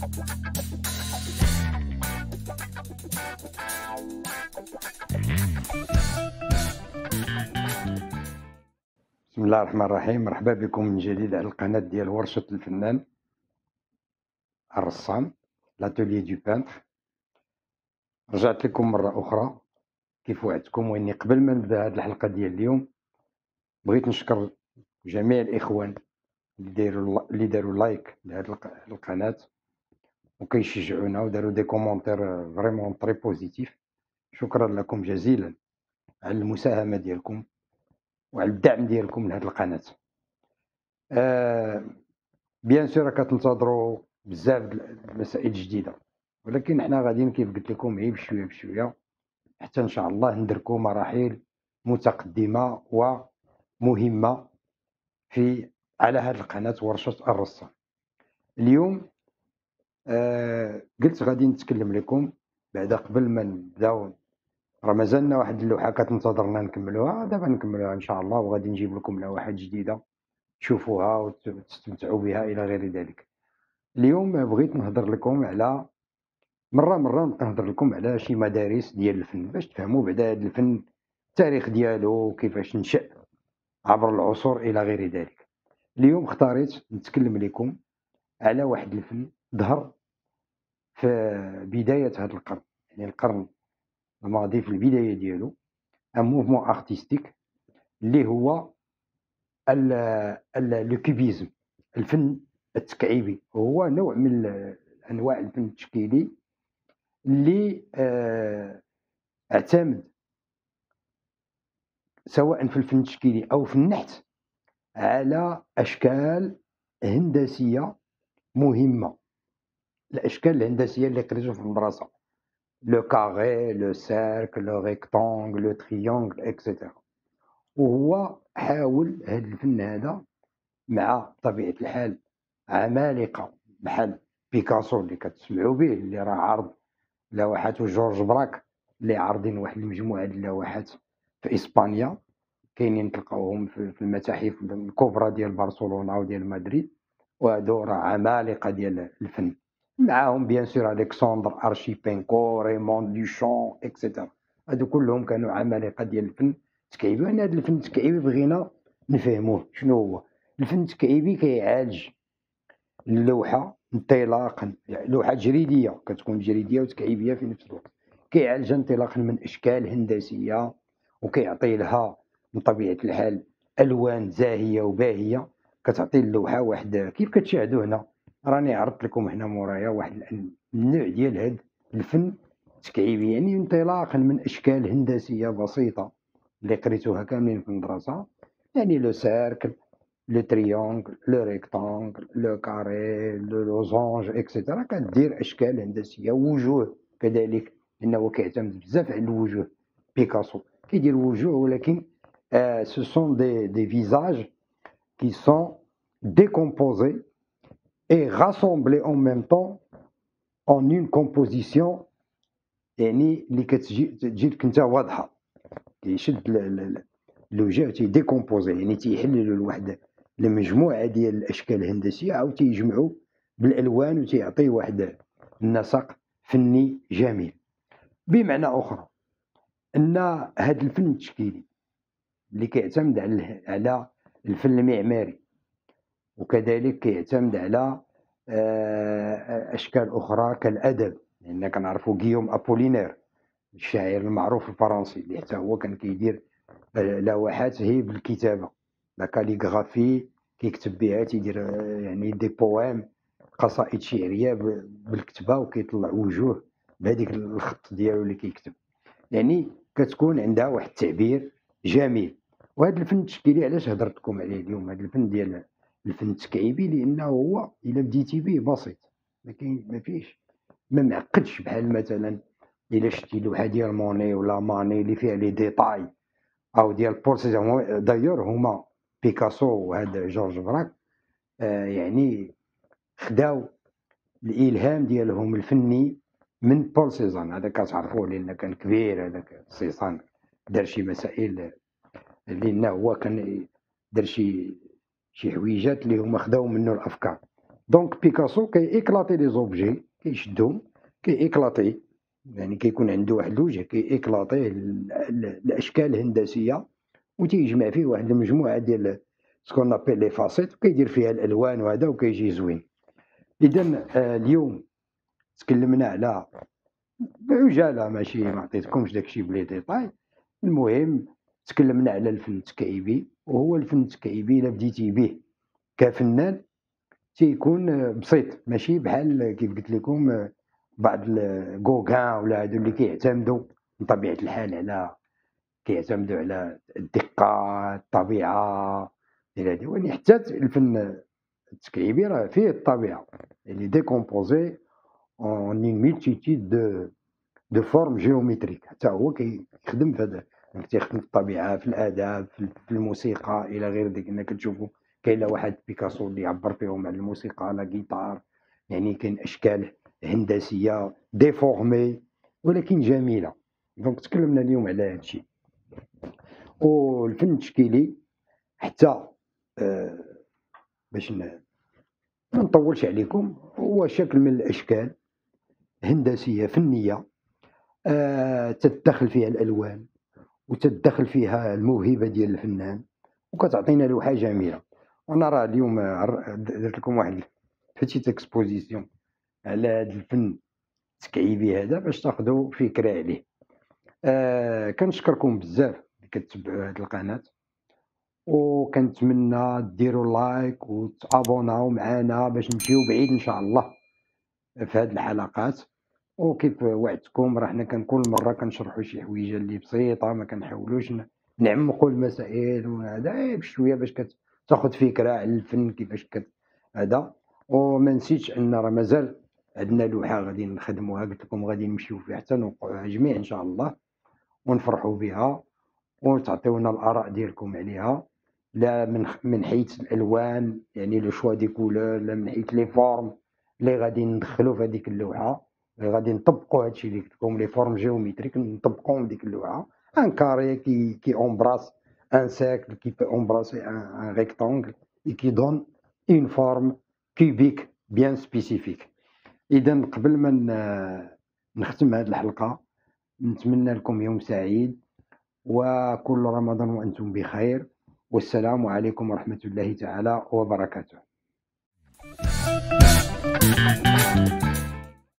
بسم الله الرحمن الرحيم. مرحبا بكم من جديد على القناة ديال ورشة الفنان الرسام l'atelier de peintre رجعت لكم مرة أخرى. كيف وعدتكم؟ وإني قبل ما نبدأ هذه الحلقة ديال اليوم بغيت نشكر جميع الإخوان اللي داروا like لهذه القناة. وكيشجعونا وداروا des commentaires vraiment très positifs. شكرا لكم جزيلا على المساهمة ديالكم وعلى الدعم ديالكم لهذه القناة. آه bien sûr كتنتظروا بزاف المسائل جديدة ولكن حنا غاديين كيف قلت لكم غير بشويه بشوية. حتى إن شاء الله ندركوا مراحل متقدمة ومهمة في على هذه القناة ورشة الرسام. اليوم آه قلت غادي نتكلم لكم بعد قبل ما نبداو راه مازالنا واحد اللوحة كتنتظرنا نكملوها. دابا نكملوها إن شاء الله وغادي نجيب لكم لوحات جديدة تشوفوها وتستمتعوا بها إلى غير ذلك. اليوم بغيت نهضر لكم على مرة مرة نهضر لكم على شي مدارس ديال الفن باش تفهموا بعدا هذا الفن التاريخ ديالو كيفاش نشأ عبر العصور إلى غير ذلك. اليوم اختاريت نتكلم لكم على واحد الفن ظهر في بداية هذا القرن. يعني القرن الماضي في البداية ديالو un mouvement artistique اللي هو le cubisme الفن التكعيبي. هو نوع من أنواع الفن التشكيلي اللي آه اعتمد سواء في الفن التشكيلي أو في النحت على أشكال هندسية مهمة. الاشكال الهندسيه اللي قريتو في المدرسة. le carré le cercle le rectangle le triangle et cetera وهو حاول هذا الفن هذا مع طبيعة الحال عمالقة بحال بيكاسو اللي كتسمعوا به اللي راه عرض لوحات جورج براك اللي عارضين واحد المجموعة ديال اللوحات في إسبانيا. كاينين تلقاوهم في المتاحف الكبرى ديال برشلونة وديال مدريد. وهادو راه عمالقة ديال الفن. معاهم bien sûr الكسندر أرشيبينكو ريمون دوشون et cetera هادو كلهم كانوا عمالقه ديال الفن التكعيبي وأنا هذا الفن التكعيبي بغينا نفهموه شنو هو. الفن التكعيبي كيعالج اللوحة انطلاقا يعني لوحة جريدية كتكون جريدية وتكعيبية في نفس الوقت. كيعالجها انطلاقا من أشكال هندسية وكيعطي لها من طبيعة الحال ألوان زاهية وباهية. كتعطي اللوحة واحد كيف كتشاهدوا هنا؟ راني عرضت لكم هنا مورايا واحد النوع ديال هذا الفن التكعيبي يعني انطلاقا من أشكال هندسية بسيطة اللي قريتوها كاملين في المدرسة. يعني le cercle le triangle le rectangle le carré le losange et cetera كدير أشكال هندسية وجوه كذلك انه كيعتمد بزاف على الوجوه. بيكاسو كيدير وجوه ولكن آه ce sont des des visages qui sont décomposés et rassemblés en même temps en une composition يعني اللي كتجي تجي لك انت واضحه كيشد اللوجه تيديكومبوزي يعني تيحللوا لواحد لمجموعه ديال الأشكال الهندسية عاود تيجمعوا بالألوان وتيعطي واحد النسق فني جميل. بمعنى أخرى أن هذا الفن التشكيلي اللي كيعتمد على الفن المعماري وكذلك كيعتمد على أشكال أخرى كالأدب لأن كنعرفوا غيوم أبولينير الشاعر المعروف الفرنسي اللي حتى هو كان كيدير لوحات هي بالكتابة. la calligraphie كيكتب بها تيدير يعني des poèmes قصائد شعرية بالكتابه وكيطلع وجوه بهذيك الخط ديالو اللي كيكتب. يعني كتكون عندها واحد التعبير جميل. وهذا الفن التشكيلي علاش هضرت لكم عليه اليوم؟ هذا الفن ديال الفن التكعيبي لأنه هو إلا بديتي به بسيط. ما كاين ما فيش ما معقدش بحال مثلا إلا شتي لوحه ديال موني ولا ماني اللي فيها les détails أو ديال بورسي d'ailleurs هما بيكاسو وهذا جورج براك آه يعني خداو الإلهام ديالهم الفني من بول سيزان هذا كتعرفوه لأن كان كبير هذاك سيزان دار شي مسائل لأن هو كان دار شي شي حويجات اللي هما خداو منه الأفكار. donc بيكاسو كي éclater les objets كيشدهم كي éclater يعني كيكون عنده واحد الوجه كي éclater الأشكال الهندسية وتيجمع فيه واحد المجموعة ديال ce qu'on appelle les facettes وكيدير فيها الألوان وهذا وكيجي زوين. اذا آه، اليوم تكلمنا على بعجاله ماشي ما عطيتكمش داكشي ب les détails المهم تكلمنا على الفن التكعيبي وهو الفن التكعيبي إلا بديتي به. كفنان تيكون بسيط ماشي بحال كيف قلت لكم بعض الكوغان ولا هادو اللي كيعتمدوا بطبيعة الحال على كيعتمدوا على الدقة الطبيعة يعني حتى الفن التكعيبي راه فيه الطبيعة. يعني décomposer en multitude de de formes géométriques حتى هو كيخدم في هذا. يعني تيخدم في الطبيعة في الآداب في الموسيقى إلى غير ذلك إنك كتشوفوا كاين واحد بيكاسو اللي يعبر فيهم على الموسيقى la guitare يعني كاين أشكال هندسية déformées ولكن جميلة. donc تكلمنا اليوم على هذا الشيء. والفن التشكيلي حتى آه باش ما نطولش عليكم هو شكل من الأشكال هندسية فنية آه تتدخل فيها الألوان. وتتدخل فيها الموهبة ديال الفنان وكتعطينا لوحه جميلة. وأنا راه اليوم درت لكم واحد petite exposition على هذا الفن التكعيبي هذا باش تاخذوا فكرة عليه. آه كنشكركم بزاف اللي كتبعوا هذه القناة وكنتمنى ديروا like و تابوناو معنا باش نمشيو بعيد إن شاء الله في هذه الحلقات. وكيف وعدتكم؟ راه حنا كل مرة كنشرحوا شي حويجة اللي بسيطة ما كنحاولوش نعمقوا المسائل وهذا بشويه باش تاخذ فكرة على الفن كيفاش كت هذا. وما نسيتش أن راه مازال عندنا لوحة غادي نخدموها قلت لكم غادي نمشيو فيها حتى نوقعوها جميع إن شاء الله ونفرحوا بها وتعطيونا الآراء ديالكم عليها. لا من من حيث الألوان يعني le choix des couleurs لا من حيث les formes اللي غادي ندخلو في هذيك اللوحة. غادي نطبقوا هادشي اللي قلت لكم les formes géométriques نطبقوهم ديك اللوحة. un carré qui qui embrasse un cercle qui puis un rectangle et qui donne une forme cubique bien spécifique. اذا قبل ما نختم هذه الحلقة نتمنى لكم يوم سعيد وكل رمضان وأنتم بخير. والسلام عليكم ورحمة الله تعالى وبركاته.